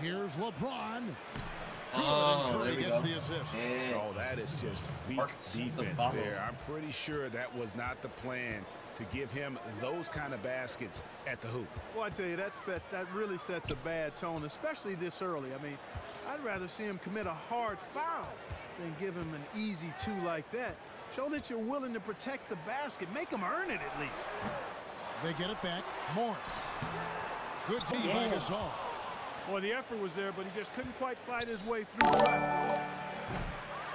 Here's LeBron. Good, Oh, and there Curry we gets go. the assist. Yeah. Oh, that is just weak Marks the defense bottle. there. I'm pretty sure that was not the plan to give him those kind of baskets at the hoop. Well, I tell you, that's bet that really sets a bad tone, especially this early. I mean, I'd rather see him commit a hard foul than give him an easy two like that. Show that you're willing to protect the basket. Make him earn it at least. They get it back. Morris. Good team by Yeah. Gasol. Well, the effort was there, but he just couldn't quite fight his way through traffic.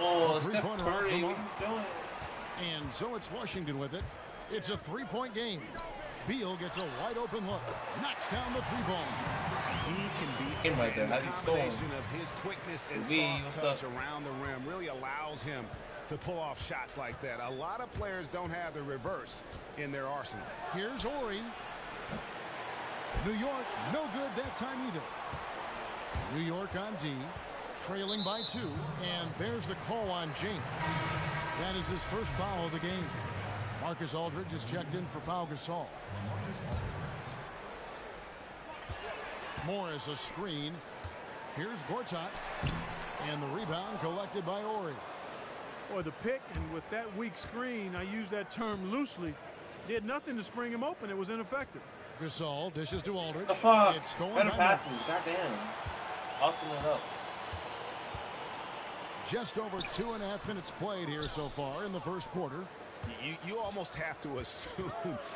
Oh, Steph Three-pointer off Curry, what mark. doing? And so it's Washington with it. It's a three-point game. Beal gets a wide open look. Knocks down the three ball. He can be Him right there. and the How's he scoring? combination of his quickness and V, soft touch up? around the rim really allows him to pull off shots like that. A lot of players don't have the reverse in their arsenal. Here's Ori. New York, no good that time either. New York on D, trailing by two, and there's the call on James. That is his first foul of the game. LaMarcus Aldridge is checked in for Pau Gasol. Morris a screen. Here's Gortat. And the rebound collected by Ori. Or the pick, and with that weak screen, I use that term loosely, did nothing to spring him open. It was ineffective. Gasol dishes to Aldridge. The fuck? It's stolen Better by passes. Morris. Goddamn. Hustling it up. Just over two and a half minutes played here so far in the first quarter. You, you almost have to assume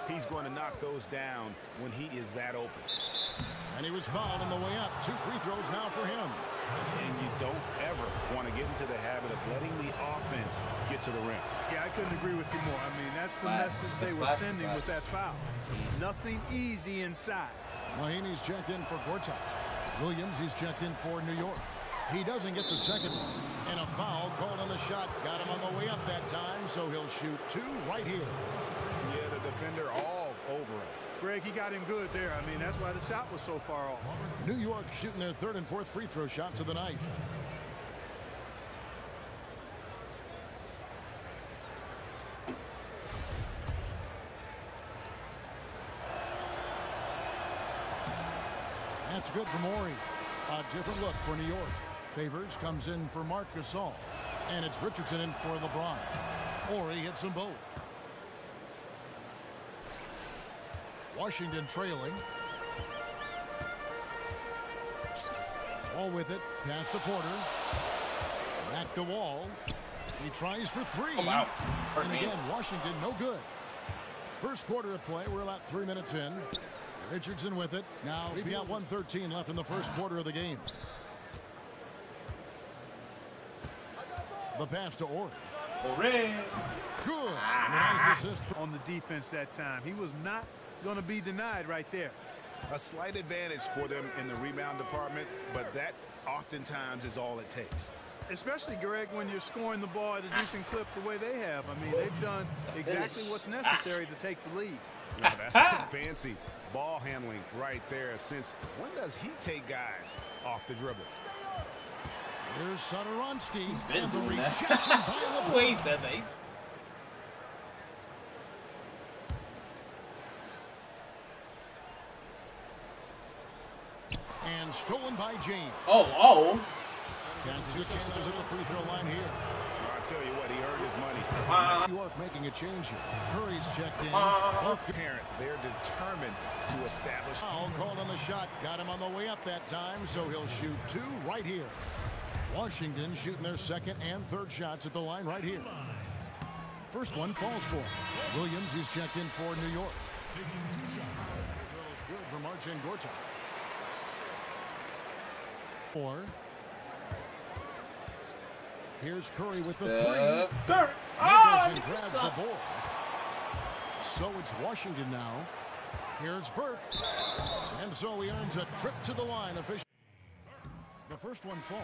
he's going to knock those down when he is that open. And he was fouled on the way up. Two free throws now for him. And you don't ever want to get into the habit of letting the offense get to the rim. Yeah, I couldn't agree with you more. I mean, that's the Class. message they were sending class. with that foul. Nothing easy inside. Mahinmi's checked in for Gortat. Williams, he's checked in for New York. He doesn't get the second one. And a foul called on the shot. Got him on the way up that time, so he'll shoot two right here. Yeah, the defender all over him. Greg, he got him good there. I mean, that's why the shot was so far off. New York shooting their third and fourth free throw shots of the night. That's good for Maury. A different look for New York. Favors comes in for Marc Gasol. And it's Richardson in for LeBron. Ori hits them both. Washington trailing. All with it. Pass to Porter. Back to Wall. He tries for three. Oh, wow. Hurt And me. again, Washington no good. First quarter of play. We're about three minutes in. Richardson with it. Now we've got 113 left in the first quarter of the game. The pass to Ori. Hooray. Good. And a ah. nice assist for On the defense that time. He was not going to be denied right there. A slight advantage for them in the rebound department, but that oftentimes is all it takes. Especially, Greg, when you're scoring the ball at a decent clip the way they have. I mean, they've done exactly what's necessary to take the lead. Now, that's some fancy ball handling right there. Since when does he take guys off the dribble? Here's Satoransky. Been And the doing that. rejection by Wait, he LeBron. said that. And stolen by James. Oh, oh. Passes the chances at the free throw line here. I tell you what, he earned his money. Uh, New York making a change here. Curry's checked in. Uh, Both Parent, they're determined to establish. foul called on the shot. Got him on the way up that time, so he'll shoot two right here. Washington shooting their second and third shots at the line right here. First one falls for him. Williams is checked in for New York. Throws good for Marcin Gortat. Four. Here's Curry with the uh, three. Dirk. Oh, grabs the suck. board. So it's Washington now. Here's Burke. And so he earns a trip to the line. Official. The first one falls.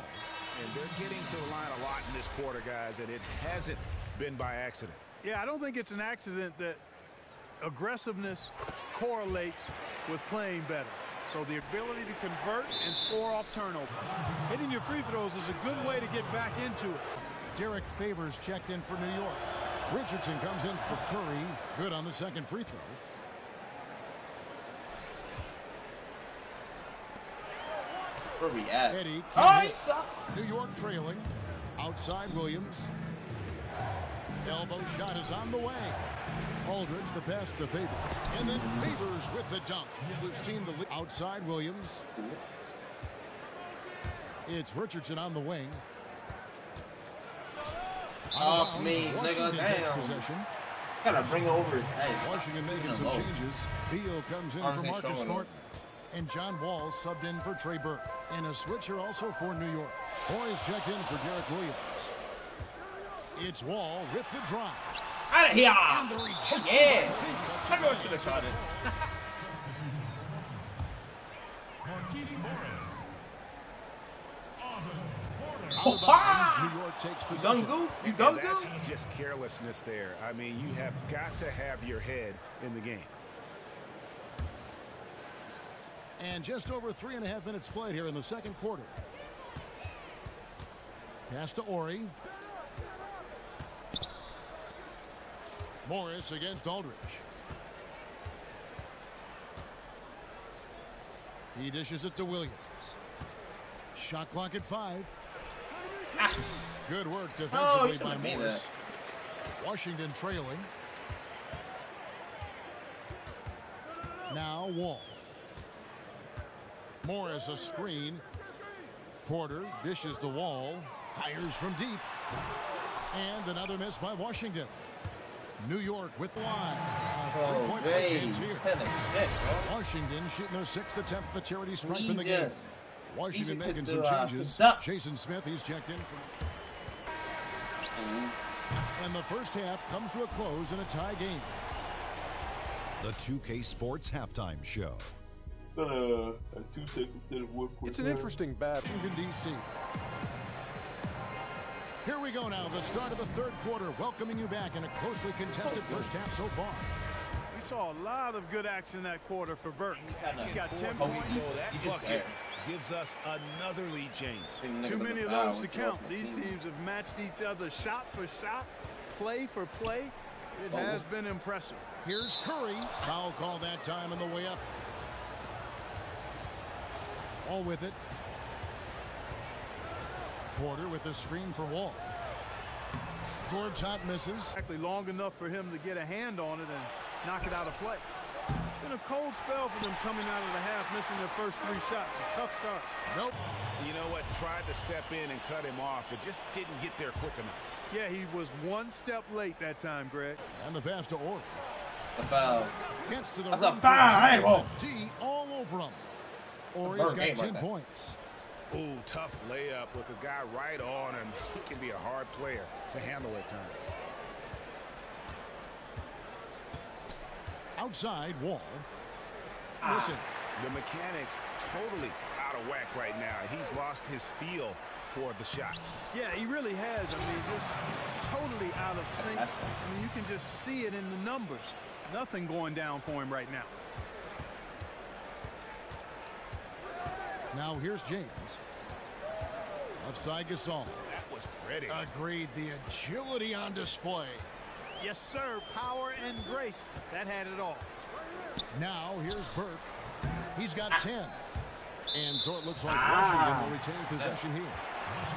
And they're getting to the line a lot in this quarter, guys, and it hasn't been by accident. Yeah, I don't think it's an accident that aggressiveness correlates with playing better. So the ability to convert and score off turnovers. Hitting your free throws is a good way to get back into it. Derrick Favors checked in for New York. Richardson comes in for Curry. Good on the second free throw. Where we at? Eddie Oh, can't he hit. sucked. New York trailing. Outside Williams. Elbow shot is on the way. Aldridge the pass to Favors. And then Favors with the dunk. We've seen the le- outside Williams. It's Richardson on the wing. Out of Off bounds. me, nigga, Washington takes damn. possession. Gotta bring it over his head. Washington making some it changes. Beal comes in Arms for ain't Marcus showing Thornton. And John Wall subbed in for Trey Burke. And a switcher also for New York. Boys check in for Derek Williams. It's Wall with the drop. Out of here! Oh, yeah! Touches I knew I should have shot it. Markieff Morris. Out of bounds, New York takes You done possession. goo? You And that's just carelessness there. I mean, you have got to have your head in the game. And just over three and a half minutes played here in the second quarter. Pass to Ori. Morris against Aldridge. He dishes it to Williams. Shot clock at five. Good work Oh, defensively he by shouldn't have made Morris. Washington trailing. Now Wall. Morris a screen. Porter dishes the wall. Fires from deep. And another miss by Washington. New York with the line. A Oh, three-point play Jay. chance here. Ten and six, bro. Washington shooting their sixth attempt at the charity stripe in the game. Washington Easy making some uh, changes. Jason Smith, he's checked in. From... And the first half comes to a close in a tie game. The 2K Sports Halftime Show. Uh, two seconds instead of It's an interesting battle. Washington, D.C. Here we go now, the start of the third quarter, welcoming you back in a closely contested first half so far. We saw a lot of good action that quarter for Burton. He's got 10 Oh, points. he- that he just bucket gives us another lead change. Too many of those to count. These teams have matched each other shot for shot, play for play. It has been impressive. Here's Curry. Foul call that time on the way up. All with it. Porter with the screen for Wall. Gortat misses. Exactly long enough for him to get a hand on it and knock it out of play. Been a cold spell for them coming out of the half, missing their first three shots. A tough start. Nope. You know what? Tried to step in and cut him off, but just didn't get there quick enough. Yeah, he was one step late that time, Greg. And the pass to Ori. The foul. Gets to the That's a rim for foul. Hey, whoa. D all over him. Ori's bird got 10 right there. points. Ooh, tough layup with the guy right on him. He can be a hard player to handle at times. Outside Wall. Ah. Listen. The mechanics totally out of whack right now. He's lost his feel for the shot. Yeah, he really has. I mean, just totally out of sync. I mean, you can just see it in the numbers. Nothing going down for him right now. Now here's James. Offside Gasol. That was pretty. Agreed. The agility on display. Yes, sir. Power and grace. That had it all. Now here's Burke. He's got 10. And so it looks like Ah. Washington will retain possession here.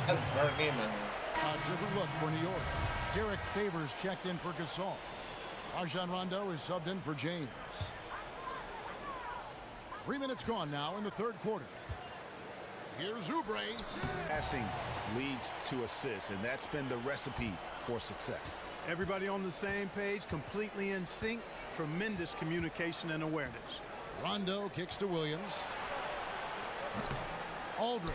That's burnt me. A different look for New York. Derrick Favors checked in for Gasol. Rajon Rondo is subbed in for James. Three minutes gone now in the third quarter. Here's Oubre. Passing leads to assists, and that's been the recipe for success. Everybody on the same page, completely in sync. Tremendous communication and awareness. Rondo kicks to Williams. Aldridge.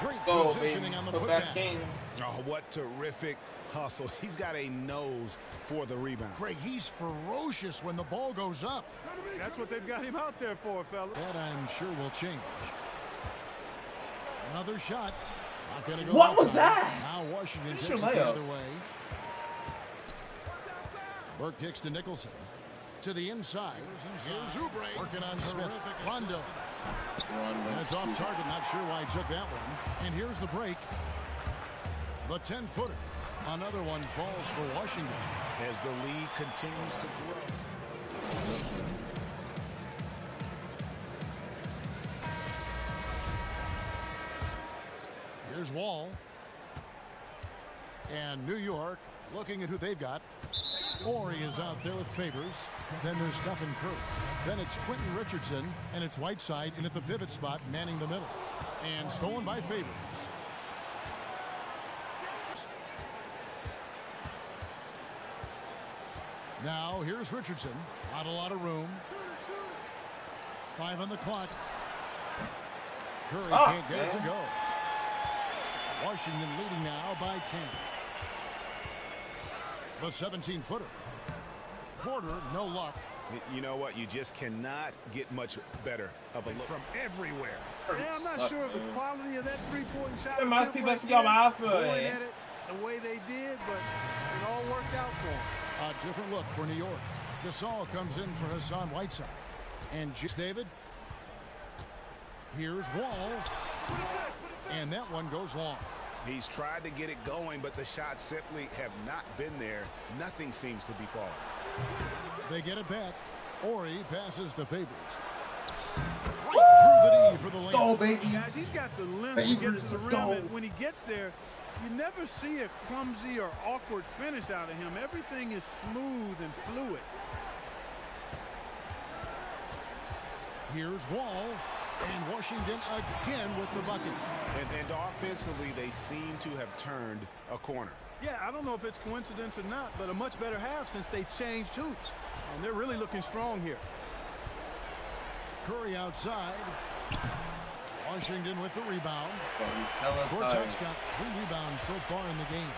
Great Go, positioning baby. on the Put back putback. Kings. Oh, what terrific hustle. He's got a nose for the rebound. Greg, he's ferocious when the ball goes up. That's what they've got him out there for, fella. That I'm sure will change. Another shot. Not gonna go What was time. that? Now Washington Finish takes your it the other way. Burke kicks to Nicholson. To the inside. Here's Oubre. Working on Smith. Rondo. And it's off target. Not sure why he took that one. And here's the break. The 10-footer. Another one falls for Washington. As the lead continues to grow. Here's Wall. And New York looking at who they've got. Ori is out there with Favors. Then there's Stephen Curry. Then it's Quentin Richardson, and it's Whiteside in at the pivot spot, manning the middle. And stolen by Favors. Now, here's Richardson. Not a lot of room. Five on the clock. Curry Oh, can't get it to go. Washington leading now by 10. The 17-footer. Porter, no luck. You know what? You just cannot get much better of a look from everywhere. Yeah, I'm not Suck, sure of the quality of that three-point shot. It must attempt be right best y'all there, mouth, but- Going at it the way they did, but it all worked out for them. A different look for New York. Gasol comes in for Hassan Whiteside. And J David. Here's Wall. And that one goes long. He's tried to get it going, but the shots simply have not been there. Nothing seems to be falling. They get it back. Ori passes to Favors. Right through the knee for the Go, lane. baby. Guys, he's got the length to get Favors, to the rim, go. and when he gets there, you never see a clumsy or awkward finish out of him. Everything is smooth and fluid. Here's Wall. And Washington again with the bucket. And, and offensively, they seem to have turned a corner. Yeah, I don't know if it's coincidence or not, but a much better half since they changed hoops. And they're really looking strong here. Curry outside. Washington with the rebound. Hella Gortat's tired. got three rebounds so far in the game.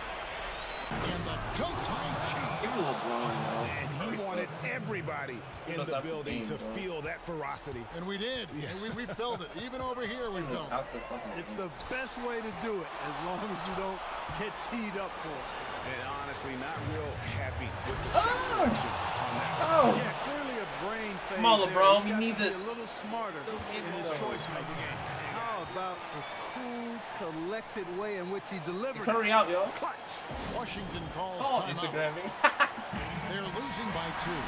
And the dunk by G. Give it a little blowing. And he wanted everybody in the out the building game, to bro. feel that ferocity. And we did. And we, we felt it. Even over here, we It was felt it. out the fucking It's the best way to do it, as long as you don't get teed up for it. And honestly, not real happy with the ah! Oh! selection on that. Oh! Yeah, clearly a brain fade. Come on, there. LeBron, He's we need this. A little smarter in his choice making. How about the cool, collected way in which he delivered it? Curry out, yo. Clutch. Washington calls Oh, timeout. Instagramming. They're losing by two.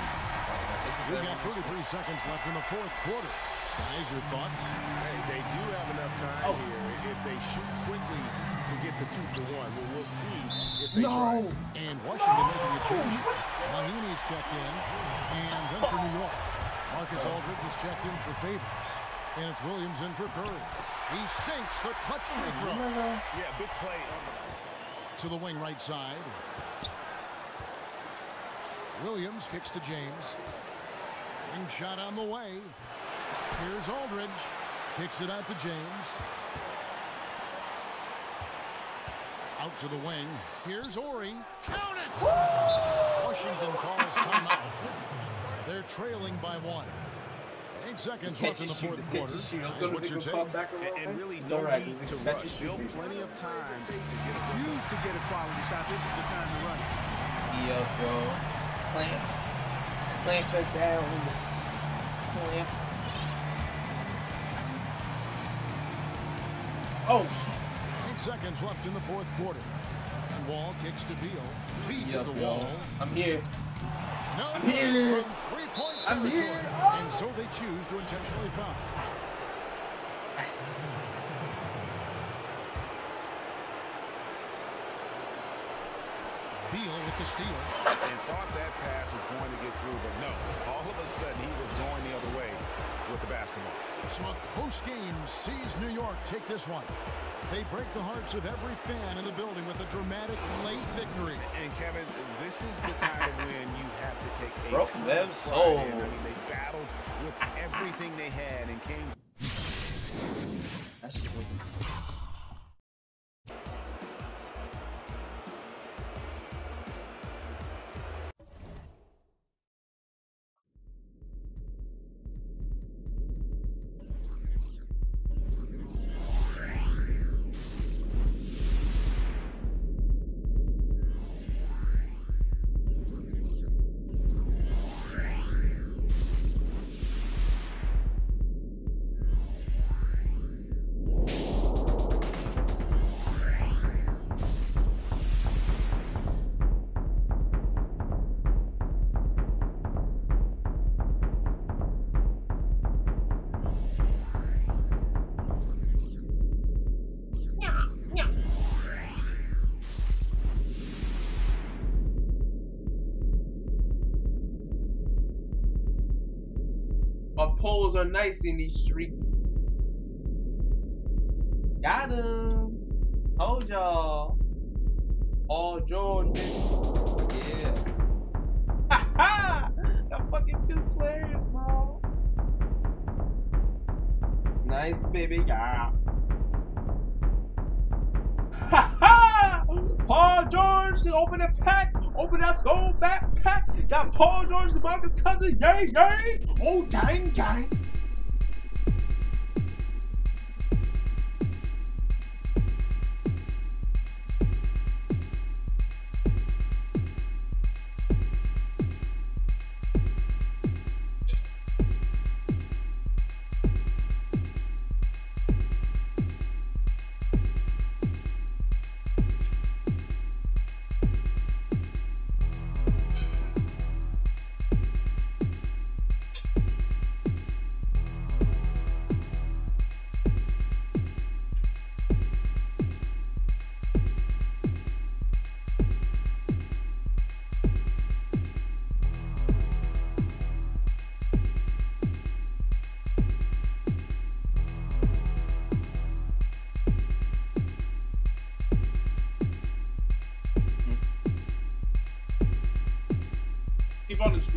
We've got 33 seconds left in the fourth quarter. Guys, your thoughts? Hey, they do have enough time Oh. here. If they shoot quickly to get the two for one, well, we'll see if they try. No. And Washington making a change. Mahinmi's checked in. And then for New York. LaMarcus Aldridge is checked in for favors. And it's Williams in for Curry. He sinks the clutch free throw Yeah, big play to the wing right side. Williams kicks to James. Ring shot on the way. Here's Aldridge. Kicks it out to James. Out to the wing. Here's Ori. Count it! Washington calls timeout. They're trailing by one. Eight seconds left in the fourth Can't quarter. you shoot? I'm Guys, gonna what's your make a take? pop back And, and really no alright, need to rush. Still plenty of time to get a good Use to get a quality shot. This is the time to run it. Yes, bro. Plant. Plant that down. Plant. Oh, Eight seconds left in the fourth quarter. And Wall kicks to Beal. Feed to the yo. wall. I'm here. No I'm here. three-point I'm here. Oh. And so they choose to intentionally foul. Beal with the steal. and thought that pass was going to get through, but no. All of a sudden, he was going the other way with the basketball. So a close game sees New York take this one. They break the hearts of every fan in the building with a dramatic late victory. And Kevin, this is the time of when you have to take a Broke ton them soul. I mean, they battled with everything they had and came That's Bulls are nice in these streets. Got him. Told y'all. All George, baby. Yeah. Ha ha! Got fucking two players, bro. Nice, baby. Yeah. Ha ha! Paul George to open a pack. Open up gold backpack. Got Paul George, DeMarcus Cousins. Yay, yay! Oh, dang, dang.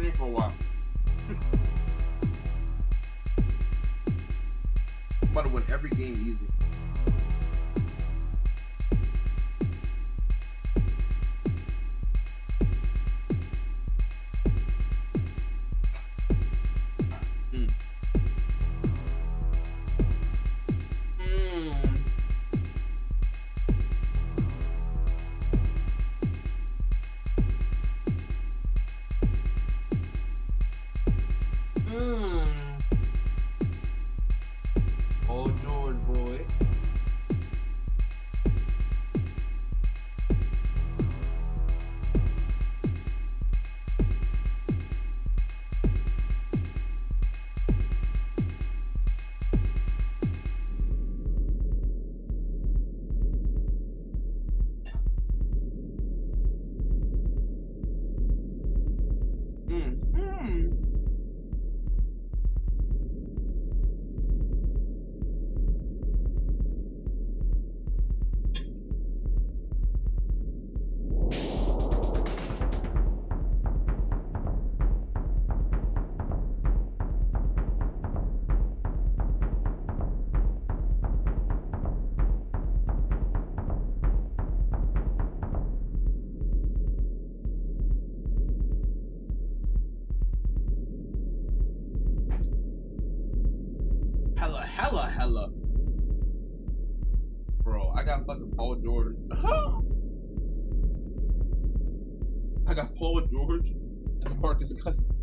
Screen for. I'm about to win every game easy. Hella. Bro, I got fucking Paul George. I got Paul George and DeMarcus Cousins.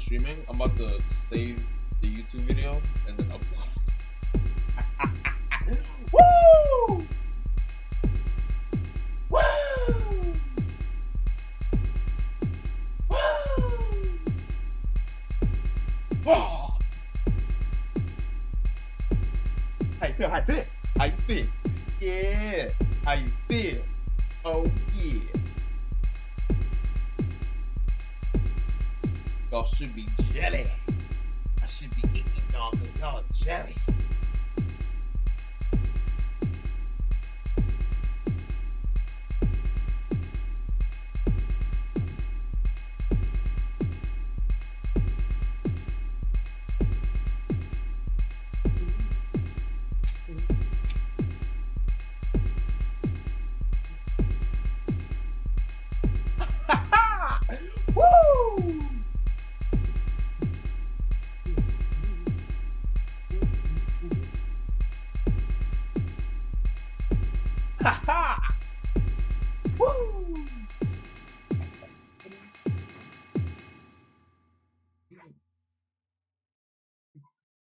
Streaming, I'm about to save the YouTube video and then upload.